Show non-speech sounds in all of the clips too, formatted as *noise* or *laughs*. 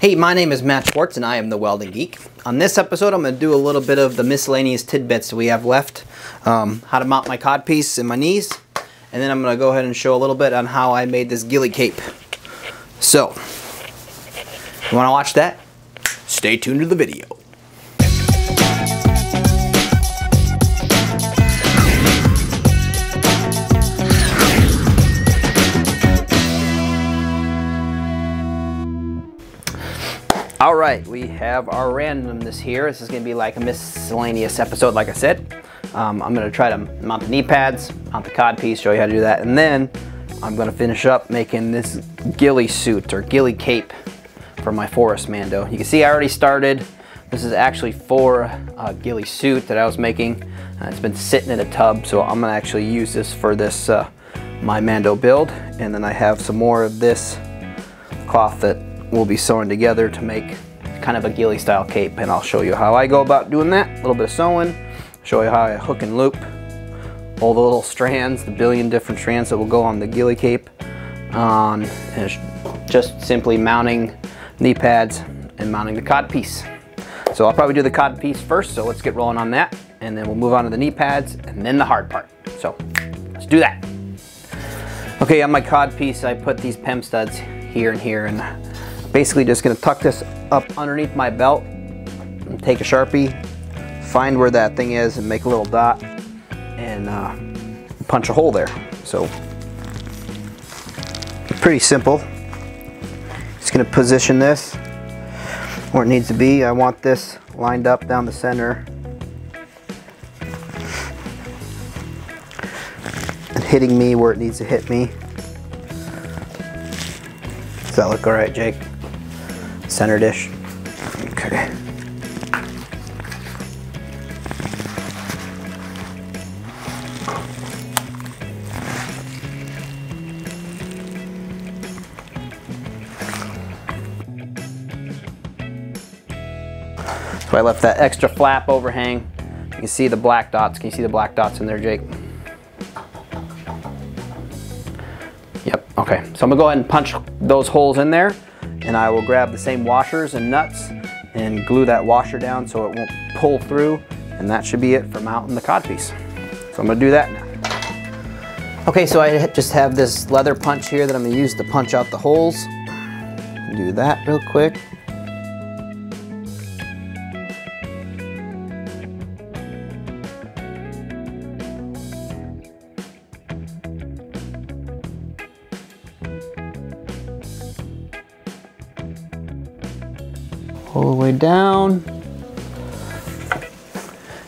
Hey, my name is Matt Schwartz and I am the Welding Geek. On this episode, I'm going to do a little bit of the miscellaneous tidbits we have left. Um, how to mount my codpiece in my knees. And then I'm going to go ahead and show a little bit on how I made this ghillie cape. So, you want to watch that? Stay tuned to the video. All right, we have our randomness here. This is gonna be like a miscellaneous episode, like I said. Um, I'm gonna try to mount the knee pads, mount the cod piece, show you how to do that, and then I'm gonna finish up making this ghillie suit or ghillie cape for my forest mando. You can see I already started. This is actually for a ghillie suit that I was making. Uh, it's been sitting in a tub, so I'm gonna actually use this for this uh, my mando build. And then I have some more of this cloth that we'll be sewing together to make kind of a ghillie style cape and I'll show you how I go about doing that. A little bit of sewing, show you how I hook and loop all the little strands, the billion different strands that will go on the ghillie cape. Um, and just simply mounting knee pads and mounting the cod piece. So I'll probably do the cod piece first, so let's get rolling on that. And then we'll move on to the knee pads and then the hard part. So let's do that. Okay, on my cod piece, I put these PEM studs here and here and Basically just gonna tuck this up underneath my belt and take a Sharpie, find where that thing is and make a little dot and uh, punch a hole there. So pretty simple. Just gonna position this where it needs to be. I want this lined up down the center and hitting me where it needs to hit me. Does that look all right, Jake? Center dish. Okay. So I left that extra flap overhang. You can see the black dots. Can you see the black dots in there, Jake? Yep, okay. So I'm gonna go ahead and punch those holes in there and I will grab the same washers and nuts and glue that washer down so it won't pull through and that should be it for mounting the codpiece. So I'm gonna do that now. Okay, so I just have this leather punch here that I'm gonna use to punch out the holes. Do that real quick. All the way down.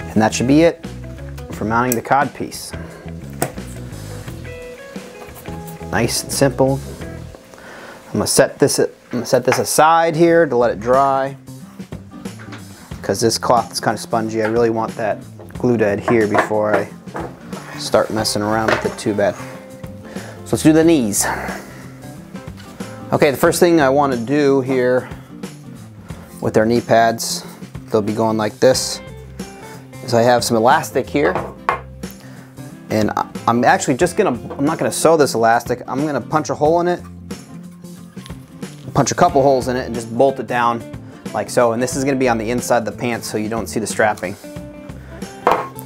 And that should be it for mounting the cod piece. Nice and simple. I'm gonna set this I'm gonna set this aside here to let it dry because this cloth is kind of spongy. I really want that glue to adhere before I start messing around with it too bad. So let's do the knees. Okay, the first thing I want to do here with their knee pads. They'll be going like this. So I have some elastic here. And I'm actually just gonna, I'm not gonna sew this elastic. I'm gonna punch a hole in it, punch a couple holes in it and just bolt it down like so. And this is gonna be on the inside of the pants so you don't see the strapping.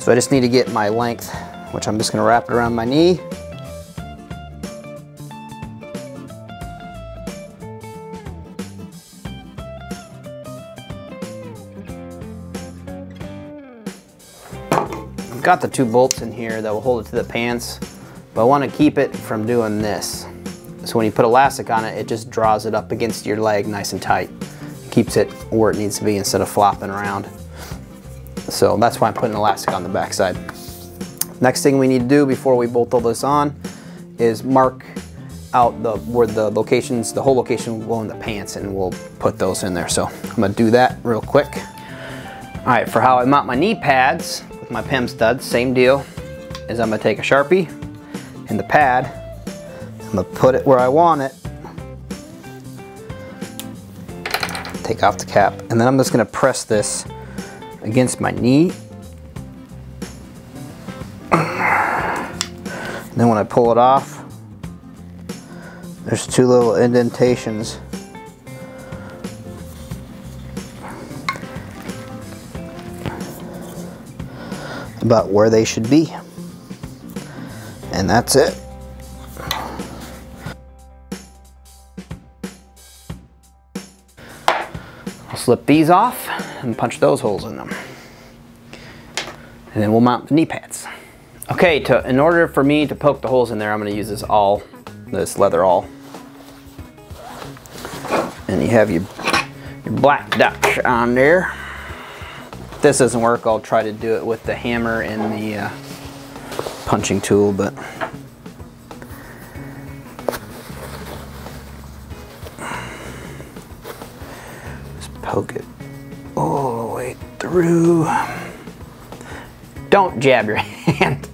So I just need to get my length, which I'm just gonna wrap it around my knee. Got the two bolts in here that will hold it to the pants, but I want to keep it from doing this. So when you put elastic on it, it just draws it up against your leg nice and tight. Keeps it where it needs to be instead of flopping around. So that's why I'm putting elastic on the backside. Next thing we need to do before we bolt all this on is mark out the where the locations, the whole location will go in the pants and we'll put those in there. So I'm gonna do that real quick. All right, for how I mount my knee pads, with my PEM studs, same deal, is I'm gonna take a Sharpie and the pad, I'm gonna put it where I want it, take off the cap, and then I'm just gonna press this against my knee. And then when I pull it off, there's two little indentations about where they should be. And that's it. I'll slip these off and punch those holes in them. And then we'll mount the knee pads. Okay, to, in order for me to poke the holes in there, I'm gonna use this awl, this leather awl. And you have your, your black Dutch on there. If this doesn't work, I'll try to do it with the hammer and the uh, punching tool, but just poke it all the way through. Don't jab your *laughs* hand.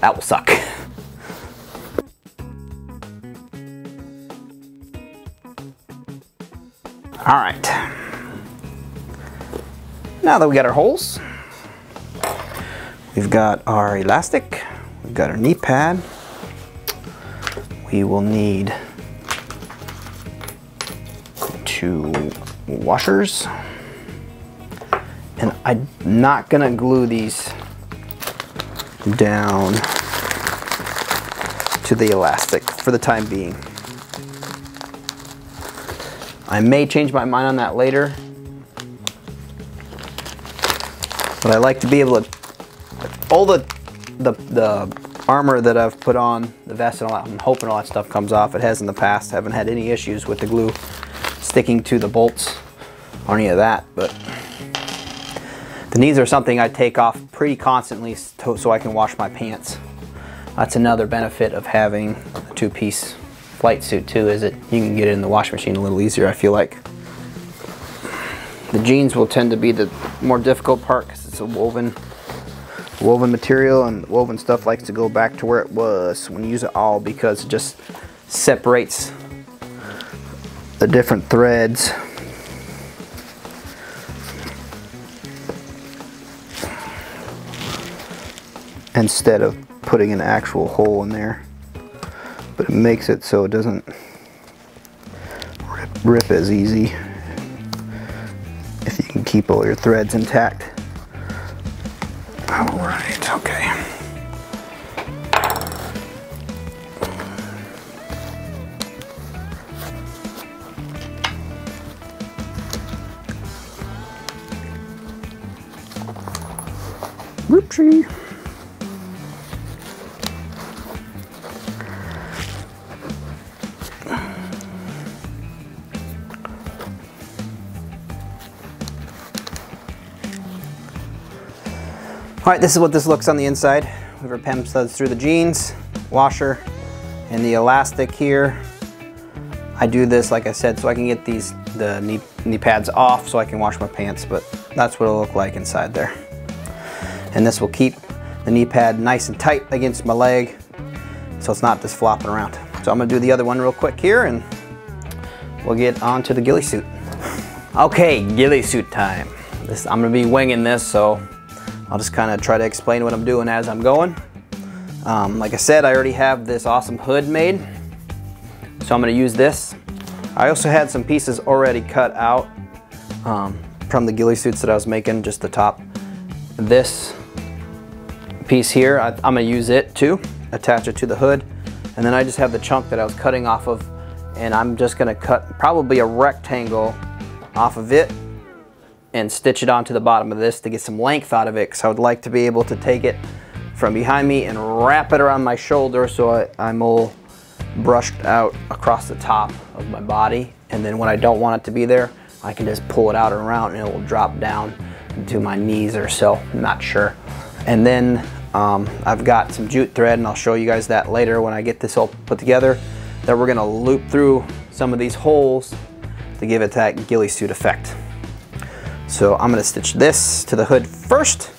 That will suck. All right. Now that we got our holes, we've got our elastic, we've got our knee pad, we will need two washers. And I'm not gonna glue these down to the elastic for the time being. I may change my mind on that later. But I like to be able to, all the, the, the armor that I've put on, the vest and all that, I'm hoping all that stuff comes off. It has in the past, haven't had any issues with the glue sticking to the bolts or any of that, but the knees are something I take off pretty constantly so I can wash my pants. That's another benefit of having a two-piece flight suit too is that you can get it in the washing machine a little easier I feel like. The jeans will tend to be the more difficult part it's a woven woven material and woven stuff likes to go back to where it was when you use it all because it just separates the different threads instead of putting an actual hole in there but it makes it so it doesn't rip, rip as easy if you can keep all your threads intact. Whoopsie. All right, this is what this looks on the inside. We have our PEM studs through the jeans, washer, and the elastic here. I do this, like I said, so I can get these the knee, knee pads off so I can wash my pants, but that's what it'll look like inside there. And this will keep the knee pad nice and tight against my leg so it's not just flopping around. So I'm gonna do the other one real quick here and we'll get on to the ghillie suit. Okay, ghillie suit time. This, I'm gonna be winging this, so I'll just kind of try to explain what I'm doing as I'm going. Um, like I said, I already have this awesome hood made, so I'm going to use this. I also had some pieces already cut out um, from the ghillie suits that I was making, just the top. This piece here, I, I'm to use it too, attach it to the hood, and then I just have the chunk that I was cutting off of, and I'm just to cut probably a rectangle off of it and stitch it onto the bottom of this to get some length out of it because I would like to be able to take it from behind me and wrap it around my shoulder so I, I'm all brushed out across the top of my body. And then when I don't want it to be there I can just pull it out and around and it will drop down to my knees or so. I'm not sure. And then um, I've got some jute thread and I'll show you guys that later when I get this all put together that we're gonna loop through some of these holes to give it that ghillie suit effect. So I'm gonna stitch this to the hood first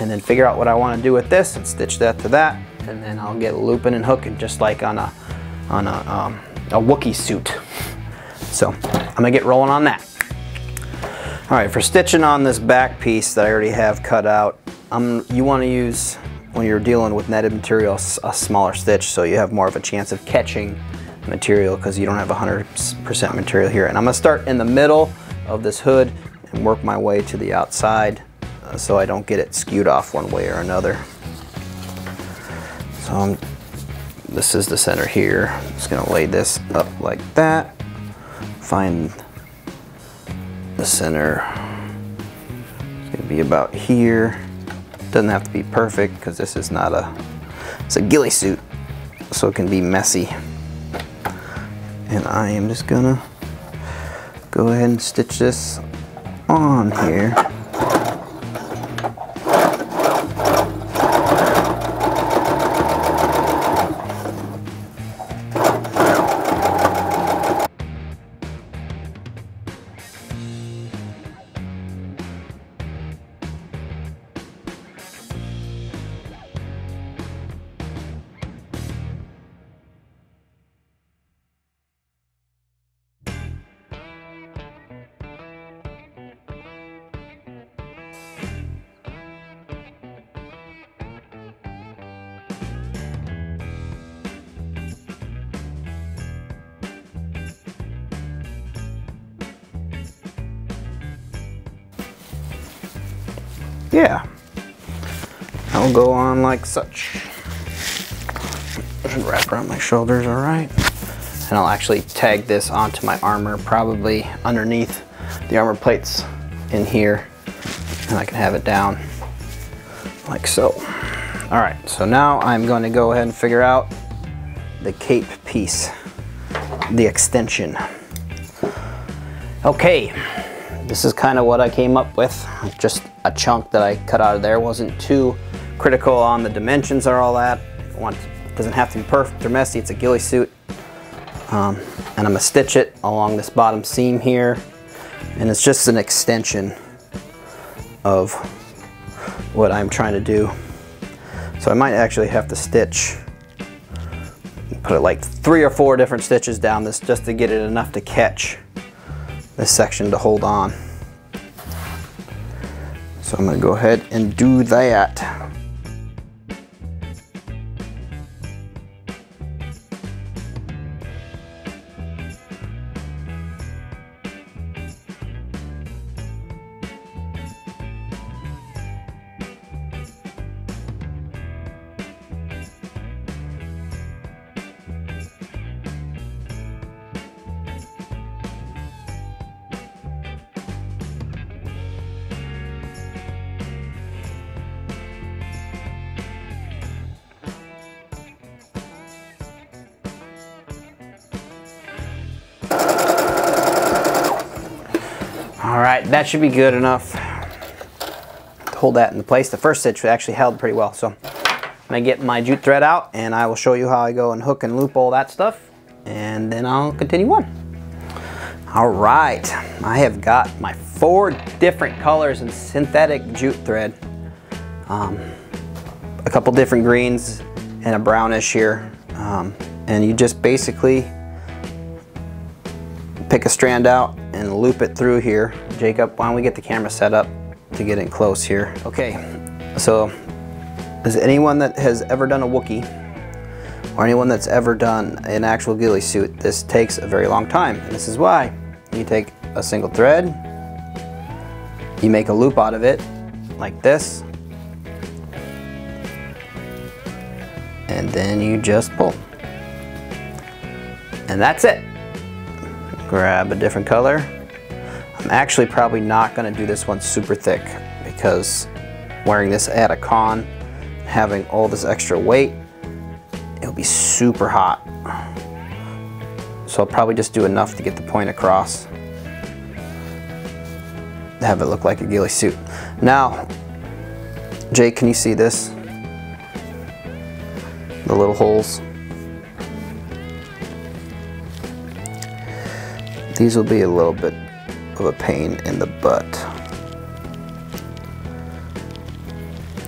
and then figure out what I wanna do with this and stitch that to that. And then I'll get looping and hooking just like on a, on a, um, a Wookiee suit. So I'm gonna get rolling on that. All right, for stitching on this back piece that I already have cut out, um, you wanna use, when you're dealing with netted material, a smaller stitch so you have more of a chance of catching material because you don't have 100% material here. And I'm gonna start in the middle of this hood and work my way to the outside so I don't get it skewed off one way or another. So I'm, this is the center here. I'm just gonna lay this up like that. Find the center. It's gonna be about here. Doesn't have to be perfect because this is not a, it's a ghillie suit. So it can be messy. And I am just gonna go ahead and stitch this on here. Yeah, I'll go on like such. Wrap around my shoulders, all right. And I'll actually tag this onto my armor, probably underneath the armor plates in here. And I can have it down like so. All right, so now I'm going to go ahead and figure out the cape piece, the extension. Okay, this is kind of what I came up with. Just a chunk that I cut out of there. Wasn't too critical on the dimensions or all that. Want, doesn't have to be perfect or messy. It's a ghillie suit. Um, and I'm gonna stitch it along this bottom seam here. And it's just an extension of what I'm trying to do. So I might actually have to stitch, put it like three or four different stitches down this just to get it enough to catch this section to hold on. So I'm gonna go ahead and do that. That should be good enough to hold that in place. The first stitch actually held pretty well. So I'm gonna get my jute thread out and I will show you how I go and hook and loop all that stuff and then I'll continue on. All right, I have got my four different colors in synthetic jute thread. Um, a couple different greens and a brownish here. Um, and you just basically pick a strand out and loop it through here. Jacob, why don't we get the camera set up to get in close here. Okay, so is anyone that has ever done a Wookiee or anyone that's ever done an actual ghillie suit, this takes a very long time. And this is why. You take a single thread, you make a loop out of it like this, and then you just pull. And that's it grab a different color. I'm actually probably not gonna do this one super thick because wearing this at a con, having all this extra weight, it'll be super hot. So I'll probably just do enough to get the point across. To have it look like a ghillie suit. Now, Jake, can you see this? The little holes. These will be a little bit of a pain in the butt.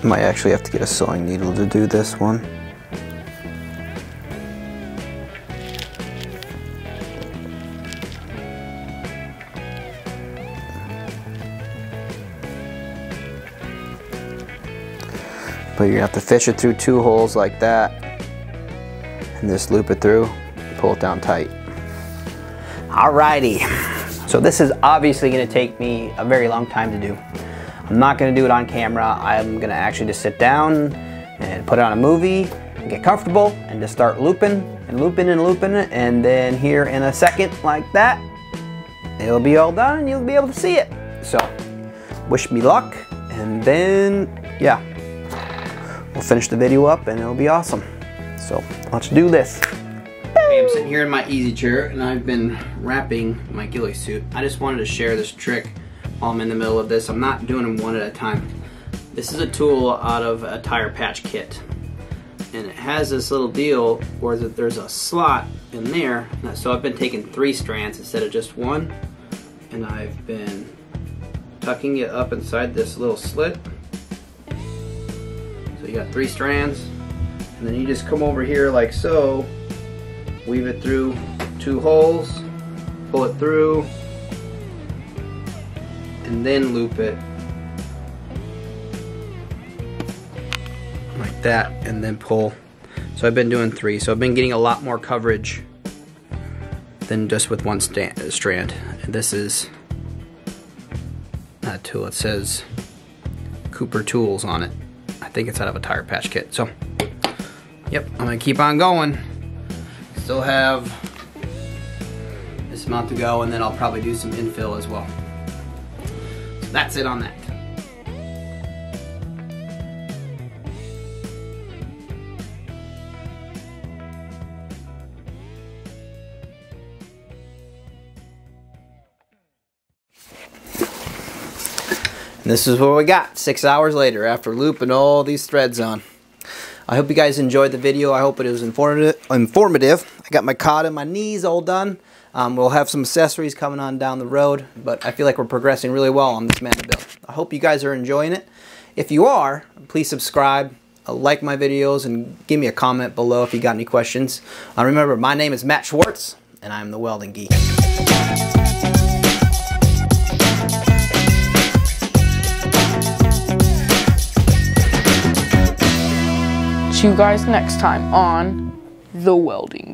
Might actually have to get a sewing needle to do this one. But you're gonna have to fish it through two holes like that and just loop it through, pull it down tight. Alrighty, so this is obviously gonna take me a very long time to do. I'm not gonna do it on camera. I'm gonna actually just sit down and put it on a movie and get comfortable and just start looping and looping and looping. And then here in a second like that, it'll be all done and you'll be able to see it. So wish me luck. And then, yeah, we'll finish the video up and it'll be awesome. So let's do this. Sitting here in my easy chair and I've been wrapping my ghillie suit. I just wanted to share this trick while I'm in the middle of this. I'm not doing them one at a time. This is a tool out of a tire patch kit. And it has this little deal where there's a slot in there. So I've been taking three strands instead of just one. And I've been tucking it up inside this little slit. So you got three strands. And then you just come over here like so, weave it through two holes, pull it through, and then loop it like that and then pull. So I've been doing three. So I've been getting a lot more coverage than just with one strand. And this is that tool. It says Cooper Tools on it. I think it's out of a tire patch kit. So, yep, I'm gonna keep on going. Still have this amount to go and then I'll probably do some infill as well. So that's it on that. This is what we got six hours later after looping all these threads on. I hope you guys enjoyed the video. I hope it was informative. informative. Got my cot and my knees all done. Um, we'll have some accessories coming on down the road, but I feel like we're progressing really well on this mando build. I hope you guys are enjoying it. If you are, please subscribe, uh, like my videos, and give me a comment below if you got any questions. Uh, remember, my name is Matt Schwartz, and I'm the Welding Geek. See you guys next time on The Welding